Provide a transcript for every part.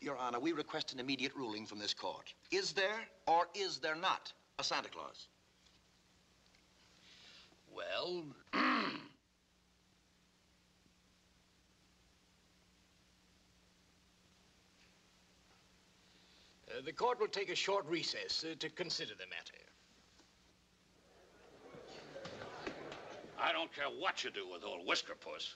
Your Honor, we request an immediate ruling from this court. Is there or is there not a Santa Claus? Well, Uh, the court will take a short recess uh, to consider the matter. I don't care what you do with old Whisker Puss,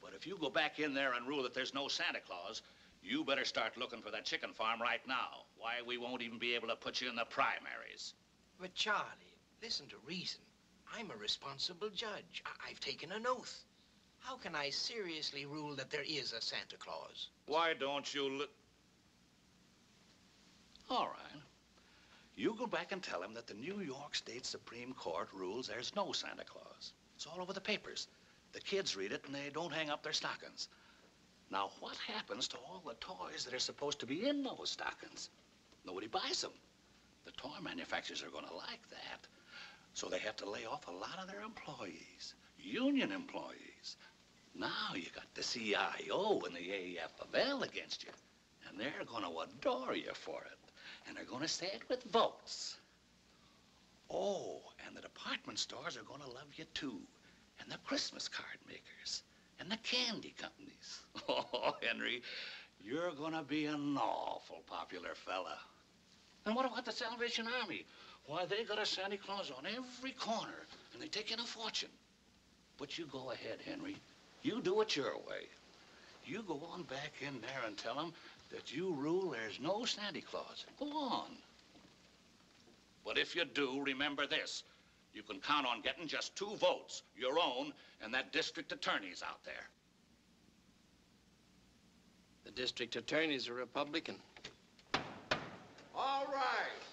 but if you go back in there and rule that there's no Santa Claus, you better start looking for that chicken farm right now. Why, we won't even be able to put you in the primaries. But, Charlie, listen to reason. I'm a responsible judge. I- I've taken an oath. How can I seriously rule that there is a Santa Claus? Why don't you li- All right. You go back and tell him that the New York State Supreme Court rules there's no Santa Claus. It's all over the papers. The kids read it and they don't hang up their stockings. Now, what happens to all the toys that are supposed to be in those stockings? Nobody buys them. The toy manufacturers are going to like that. So they have to lay off a lot of their employees, union employees. Now you got the CIO and the AFL against you. And they're going to adore you for it. And they're going to say it with votes. Oh, and the department stores are going to love you too. And the Christmas card makers. And the candy companies. Oh, Henry, you're to be an awful popular fella. And what about the Salvation Army? Why, they got a Santa Claus on every corner, and they take in a fortune. But you go ahead, Henry. You do it your way. You go on back in there and tell them that you rule there's no Santa Claus. Go on. But if you do, remember this you can count on getting just two votes, your own and that district attorney's out there. The district attorney's a Republican. All right.